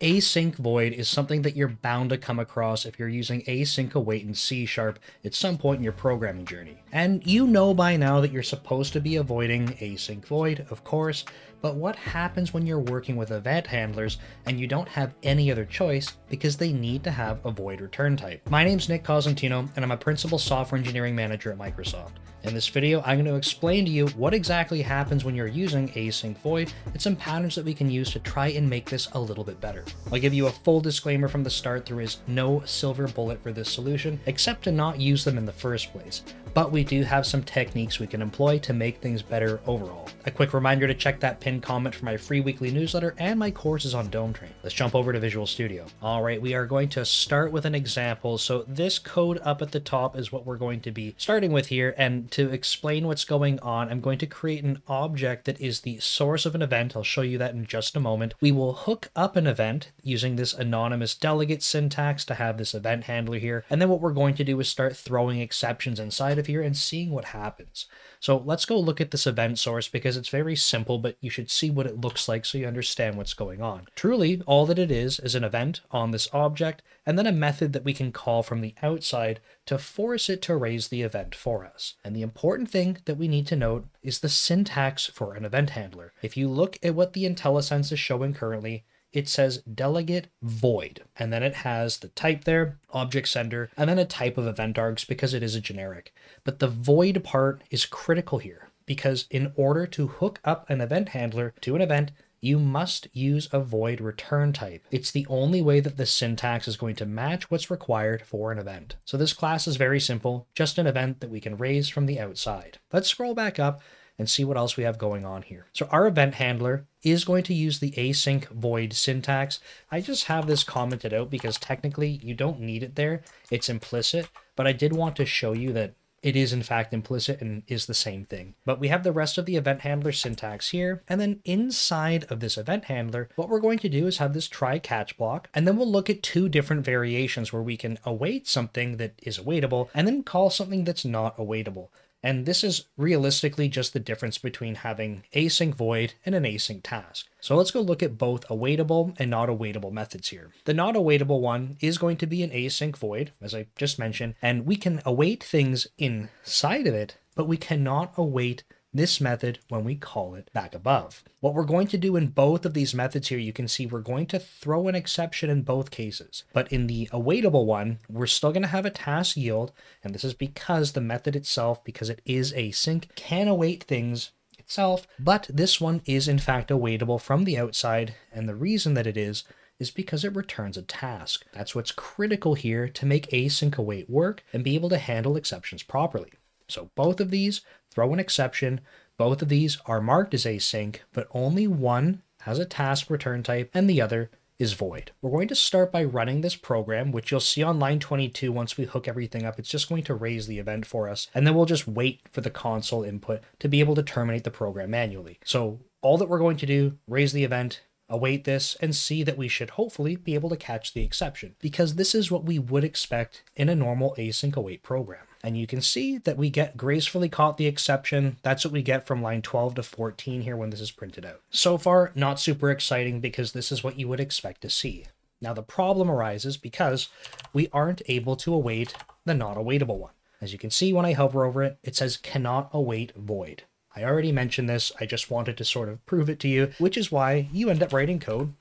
Async void is something that you're bound to come across if you're using async await in C Sharp at some point in your programming journey. And you know by now that you're supposed to be avoiding async void, of course, but what happens when you're working with event handlers and you don't have any other choice because they need to have a void return type? My name's Nick Cosentino, and I'm a principal software engineering manager at Microsoft. In this video, I'm going to explain to you what exactly happens when you're using async void and some patterns that we can use to try and make this a little bit better. I'll give you a full disclaimer from the start, there is no silver bullet for this solution, except to not use them in the first place but we do have some techniques we can employ to make things better overall. A quick reminder to check that pinned comment for my free weekly newsletter and my courses on Dometrain. Let's jump over to Visual Studio. All right, we are going to start with an example. So this code up at the top is what we're going to be starting with here. And to explain what's going on, I'm going to create an object that is the source of an event. I'll show you that in just a moment. We will hook up an event using this anonymous delegate syntax to have this event handler here. And then what we're going to do is start throwing exceptions inside of here and seeing what happens. So let's go look at this event source because it's very simple, but you should see what it looks like so you understand what's going on. Truly, all that it is is an event on this object and then a method that we can call from the outside to force it to raise the event for us. And the important thing that we need to note is the syntax for an event handler. If you look at what the IntelliSense is showing currently, it says delegate void, and then it has the type there, object sender, and then a type of event args because it is a generic. But the void part is critical here because in order to hook up an event handler to an event, you must use a void return type. It's the only way that the syntax is going to match what's required for an event. So this class is very simple, just an event that we can raise from the outside. Let's scroll back up and see what else we have going on here. So our event handler is going to use the async void syntax. I just have this commented out because technically you don't need it there. It's implicit, but I did want to show you that it is in fact implicit and is the same thing. But we have the rest of the event handler syntax here. And then inside of this event handler, what we're going to do is have this try catch block. And then we'll look at two different variations where we can await something that is awaitable and then call something that's not awaitable. And this is realistically just the difference between having async void and an async task. So let's go look at both awaitable and not awaitable methods here. The not awaitable one is going to be an async void, as I just mentioned, and we can await things inside of it, but we cannot await this method when we call it back above. What we're going to do in both of these methods here, you can see we're going to throw an exception in both cases. But in the awaitable one, we're still going to have a task yield, and this is because the method itself, because it is async, can await things itself, but this one is in fact awaitable from the outside, and the reason that it is is because it returns a task. That's what's critical here to make async await work and be able to handle exceptions properly. So both of these throw an exception. Both of these are marked as async, but only one has a task return type and the other is void. We're going to start by running this program, which you'll see on line 22 once we hook everything up. It's just going to raise the event for us, and then we'll just wait for the console input to be able to terminate the program manually. So all that we're going to do, raise the event, await this, and see that we should hopefully be able to catch the exception, because this is what we would expect in a normal async await program. And you can see that we get gracefully caught the exception. That's what we get from line 12 to 14 here when this is printed out. So far, not super exciting because this is what you would expect to see. Now the problem arises because we aren't able to await the not awaitable one. As you can see when I hover over it, it says cannot await void. I already mentioned this, I just wanted to sort of prove it to you, which is why you end up writing code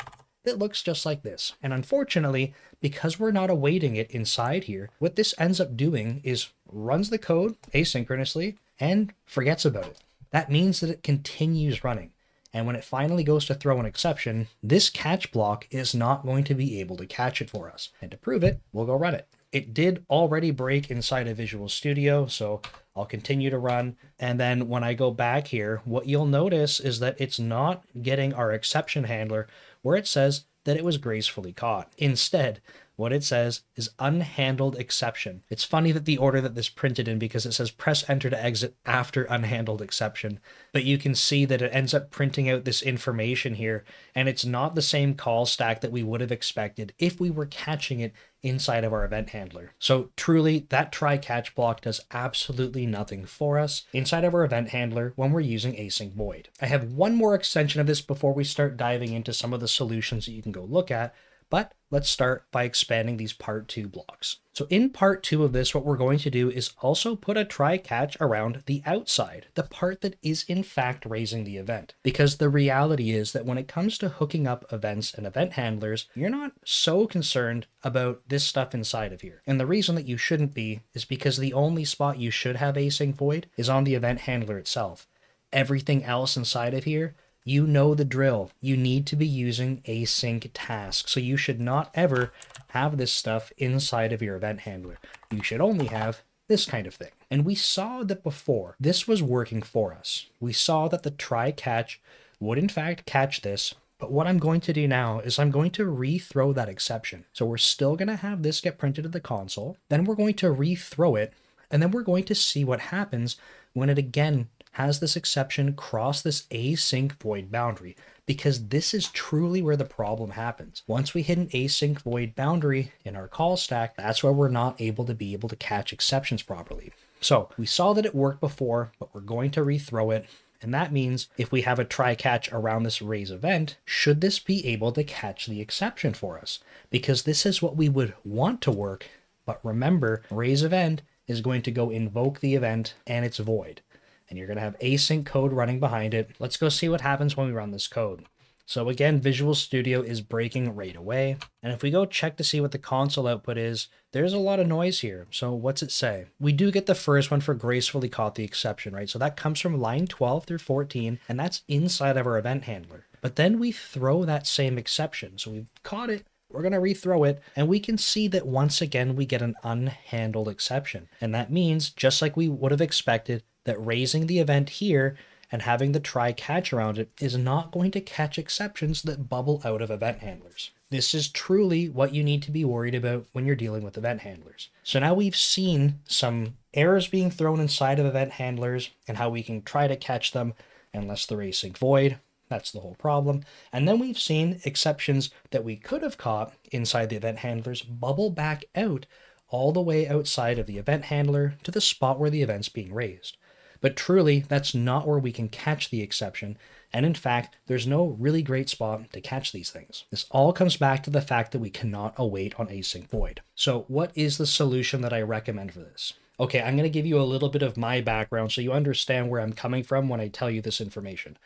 that looks just like this. And unfortunately, because we're not awaiting it inside here, what this ends up doing is runs the code asynchronously and forgets about it. That means that it continues running. And when it finally goes to throw an exception, this catch block is not going to be able to catch it for us. And to prove it, we'll go run it. It did already break inside of Visual Studio, so I'll continue to run. And then when I go back here, what you'll notice is that it's not getting our exception handler where it says that it was gracefully caught. Instead, what it says is unhandled exception. It's funny that the order that this printed in because it says press enter to exit after unhandled exception, but you can see that it ends up printing out this information here, and it's not the same call stack that we would have expected if we were catching it inside of our event handler. So truly, that try catch block does absolutely nothing for us inside of our event handler when we're using async void. I have one more extension of this before we start diving into some of the solutions that you can go look at, but let's start by expanding these part two blocks. So in part two of this, what we're going to do is also put a try catch around the outside, the part that is in fact raising the event. Because the reality is that when it comes to hooking up events and event handlers, you're not so concerned about this stuff inside of here. And the reason that you shouldn't be is because the only spot you should have async void is on the event handler itself. Everything else inside of here you know the drill. You need to be using async tasks. So you should not ever have this stuff inside of your event handler. You should only have this kind of thing. And we saw that before this was working for us. We saw that the try catch would in fact catch this. But what I'm going to do now is I'm going to rethrow that exception. So we're still going to have this get printed to the console. Then we're going to rethrow it. And then we're going to see what happens when it again has this exception cross this async void boundary because this is truly where the problem happens. Once we hit an async void boundary in our call stack, that's where we're not able to be able to catch exceptions properly. So we saw that it worked before, but we're going to rethrow it. And that means if we have a try catch around this raise event, should this be able to catch the exception for us? Because this is what we would want to work. But remember, raise event is going to go invoke the event and it's void and you're going to have async code running behind it. Let's go see what happens when we run this code. So again, Visual Studio is breaking right away. And if we go check to see what the console output is, there's a lot of noise here. So what's it say? We do get the first one for gracefully caught the exception, right? So that comes from line 12 through 14, and that's inside of our event handler. But then we throw that same exception. So we've caught it, we're going to rethrow it, and we can see that once again we get an unhandled exception. And that means, just like we would have expected, that raising the event here and having the try catch around it is not going to catch exceptions that bubble out of event handlers. This is truly what you need to be worried about when you're dealing with event handlers. So now we've seen some errors being thrown inside of event handlers and how we can try to catch them unless they're async void. That's the whole problem. And then we've seen exceptions that we could have caught inside the event handlers bubble back out all the way outside of the event handler to the spot where the event's being raised. But truly, that's not where we can catch the exception, and in fact, there's no really great spot to catch these things. This all comes back to the fact that we cannot await on async void. So what is the solution that I recommend for this? Okay, I'm going to give you a little bit of my background so you understand where I'm coming from when I tell you this information.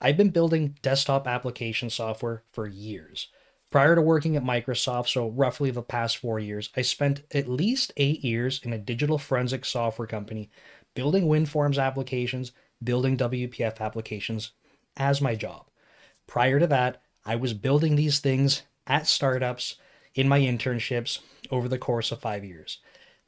I've been building desktop application software for years. Prior to working at Microsoft, so roughly the past four years, I spent at least eight years in a digital forensic software company building WinForms applications, building WPF applications as my job. Prior to that, I was building these things at startups in my internships over the course of five years.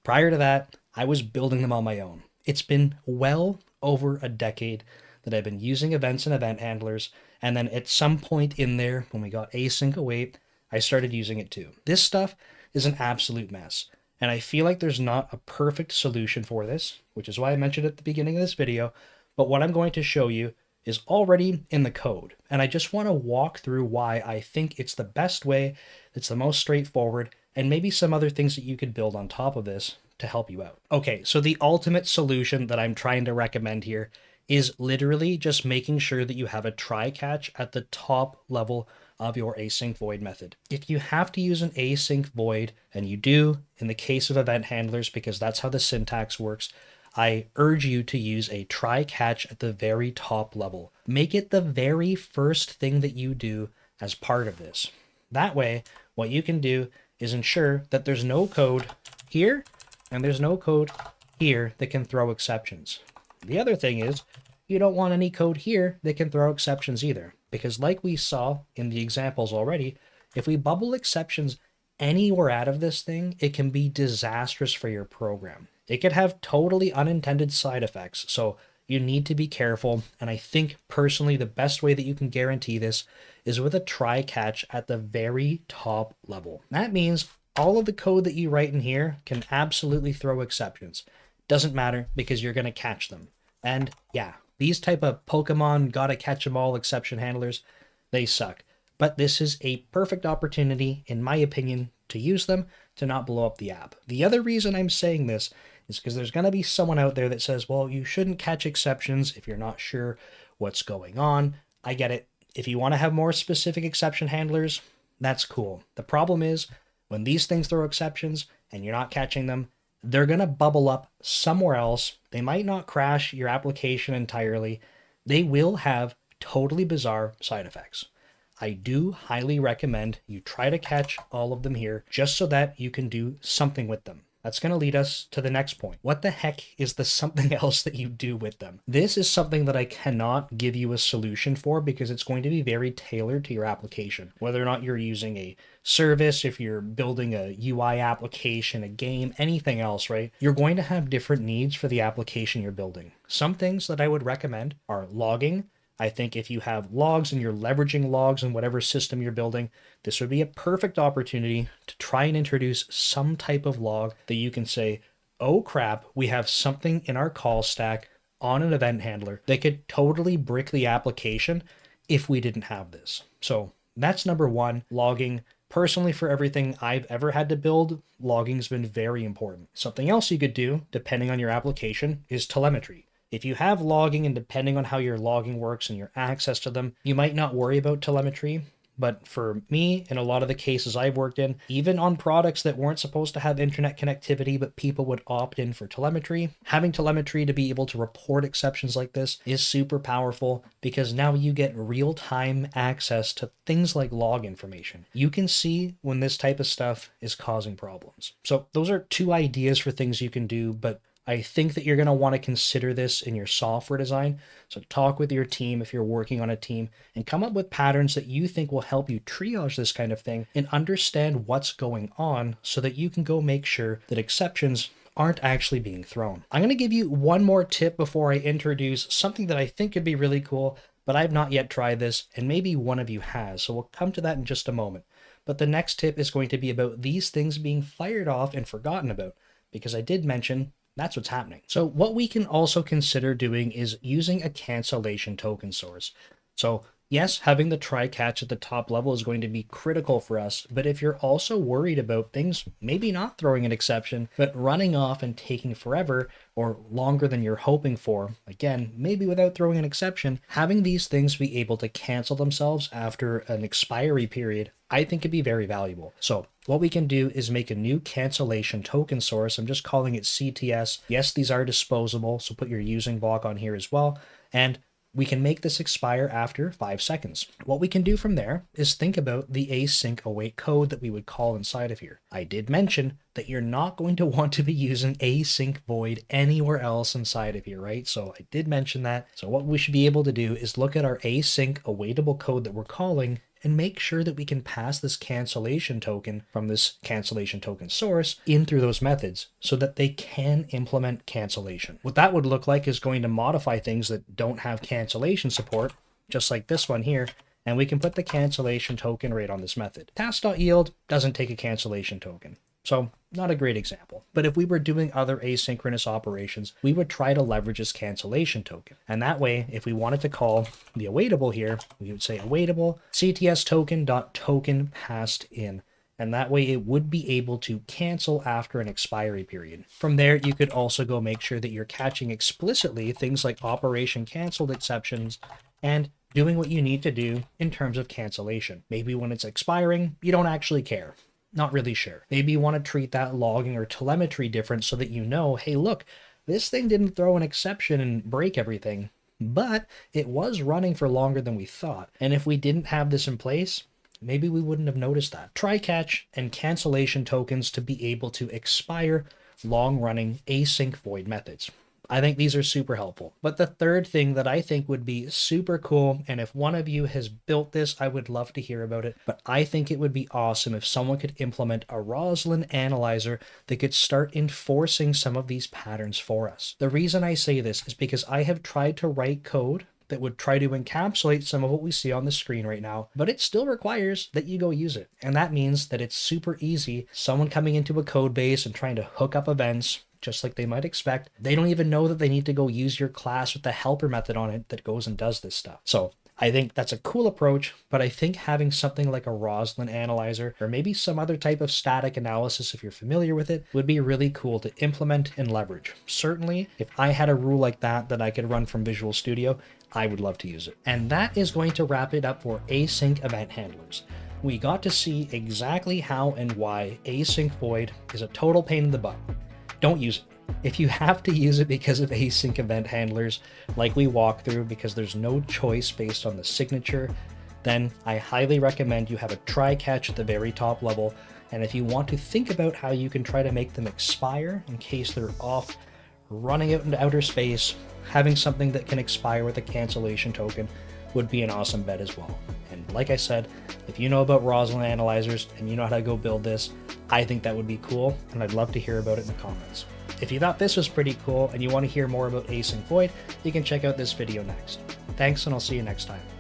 Prior to that, I was building them on my own. It's been well over a decade that I've been using events and event handlers, and then at some point in there, when we got async await, I started using it too. This stuff is an absolute mess. And I feel like there's not a perfect solution for this, which is why I mentioned at the beginning of this video. But what I'm going to show you is already in the code. And I just want to walk through why I think it's the best way, it's the most straightforward, and maybe some other things that you could build on top of this to help you out. Okay, so the ultimate solution that I'm trying to recommend here is literally just making sure that you have a try catch at the top level of your async void method. If you have to use an async void, and you do in the case of event handlers because that's how the syntax works, I urge you to use a try catch at the very top level. Make it the very first thing that you do as part of this. That way, what you can do is ensure that there's no code here and there's no code here that can throw exceptions. The other thing is you don't want any code here that can throw exceptions either. Because like we saw in the examples already, if we bubble exceptions anywhere out of this thing, it can be disastrous for your program. It could have totally unintended side effects, so you need to be careful. And I think personally, the best way that you can guarantee this is with a try catch at the very top level. That means all of the code that you write in here can absolutely throw exceptions. Doesn't matter because you're going to catch them. And yeah, these type of Pokemon gotta catch them all exception handlers, they suck. But this is a perfect opportunity, in my opinion, to use them to not blow up the app. The other reason I'm saying this is because there's going to be someone out there that says, well, you shouldn't catch exceptions if you're not sure what's going on. I get it. If you want to have more specific exception handlers, that's cool. The problem is when these things throw exceptions and you're not catching them, they're going to bubble up somewhere else. They might not crash your application entirely. They will have totally bizarre side effects. I do highly recommend you try to catch all of them here just so that you can do something with them. That's going to lead us to the next point. What the heck is the something else that you do with them? This is something that I cannot give you a solution for because it's going to be very tailored to your application. Whether or not you're using a service, if you're building a UI application, a game, anything else, right? You're going to have different needs for the application you're building. Some things that I would recommend are logging, I think if you have logs and you're leveraging logs in whatever system you're building, this would be a perfect opportunity to try and introduce some type of log that you can say, oh crap, we have something in our call stack on an event handler that could totally brick the application if we didn't have this. So that's number one, logging. Personally, for everything I've ever had to build, logging's been very important. Something else you could do, depending on your application, is telemetry. If you have logging and depending on how your logging works and your access to them, you might not worry about telemetry. But for me, in a lot of the cases I've worked in, even on products that weren't supposed to have internet connectivity, but people would opt in for telemetry, having telemetry to be able to report exceptions like this is super powerful because now you get real time access to things like log information. You can see when this type of stuff is causing problems. So, those are two ideas for things you can do, but I think that you're going to want to consider this in your software design. So, talk with your team if you're working on a team and come up with patterns that you think will help you triage this kind of thing and understand what's going on so that you can go make sure that exceptions aren't actually being thrown. I'm going to give you one more tip before I introduce something that I think could be really cool, but I've not yet tried this, and maybe one of you has. So, we'll come to that in just a moment. But the next tip is going to be about these things being fired off and forgotten about because I did mention that's what's happening. So what we can also consider doing is using a cancellation token source. So yes, having the try catch at the top level is going to be critical for us, but if you're also worried about things maybe not throwing an exception, but running off and taking forever or longer than you're hoping for, again, maybe without throwing an exception, having these things be able to cancel themselves after an expiry period I think could be very valuable. So what we can do is make a new cancellation token source. I'm just calling it CTS. Yes, these are disposable, so put your using block on here as well. And we can make this expire after five seconds. What we can do from there is think about the async await code that we would call inside of here. I did mention that you're not going to want to be using async void anywhere else inside of here, right? So I did mention that. So what we should be able to do is look at our async awaitable code that we're calling and make sure that we can pass this cancellation token from this cancellation token source in through those methods so that they can implement cancellation. What that would look like is going to modify things that don't have cancellation support, just like this one here, and we can put the cancellation token right on this method. Task.yield doesn't take a cancellation token. So not a great example. But if we were doing other asynchronous operations, we would try to leverage this cancellation token. And that way, if we wanted to call the awaitable here, we would say awaitable cts token dot token passed in. And that way it would be able to cancel after an expiry period. From there, you could also go make sure that you're catching explicitly things like operation canceled exceptions and doing what you need to do in terms of cancellation. Maybe when it's expiring, you don't actually care. Not really sure. Maybe you want to treat that logging or telemetry different so that you know, hey, look, this thing didn't throw an exception and break everything, but it was running for longer than we thought. And if we didn't have this in place, maybe we wouldn't have noticed that. Try catch and cancellation tokens to be able to expire long running async void methods. I think these are super helpful. But the third thing that I think would be super cool, and if one of you has built this, I would love to hear about it. But I think it would be awesome if someone could implement a Roslyn analyzer that could start enforcing some of these patterns for us. The reason I say this is because I have tried to write code that would try to encapsulate some of what we see on the screen right now, but it still requires that you go use it. And that means that it's super easy. Someone coming into a code base and trying to hook up events, just like they might expect, they don't even know that they need to go use your class with the helper method on it that goes and does this stuff. So I think that's a cool approach, but I think having something like a Roslyn analyzer or maybe some other type of static analysis, if you're familiar with it, would be really cool to implement and leverage. Certainly, if I had a rule like that that I could run from Visual Studio, I would love to use it. And that is going to wrap it up for async event handlers. We got to see exactly how and why async void is a total pain in the butt. Don't use it. If you have to use it because of async event handlers, like we walk through because there's no choice based on the signature, then I highly recommend you have a try catch at the very top level. And if you want to think about how you can try to make them expire in case they're off running out into outer space, having something that can expire with a cancellation token would be an awesome bet as well. And like I said, if you know about Roslyn analyzers and you know how to go build this, I think that would be cool, and I'd love to hear about it in the comments. If you thought this was pretty cool and you want to hear more about async void, you can check out this video next. Thanks, and I'll see you next time.